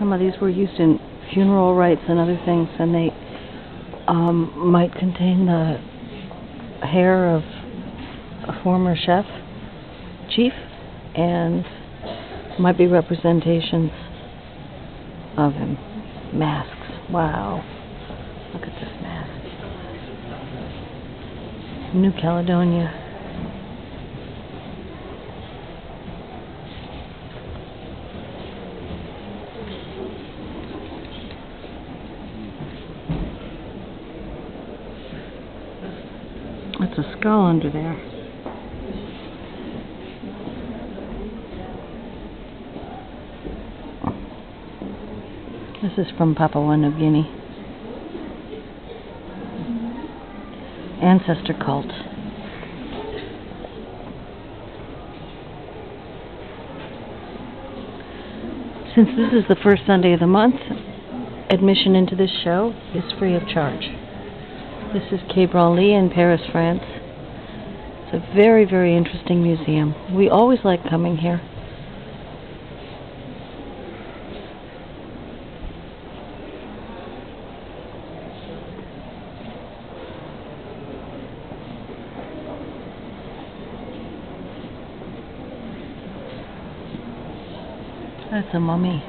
some of these were used in funeral rites and other things, and they um, might contain the hair of a former chef, chief, and might be representations of him. Masks. Wow. Look at this mask. New Caledonia. That's a skull under there. This is from Papua New Guinea. Ancestor cult. Since this is the first Sunday of the month, admission into this show is free of charge. This is Quai Branly in Paris, France. It's a very, very interesting museum. We always like coming here. That's a mummy.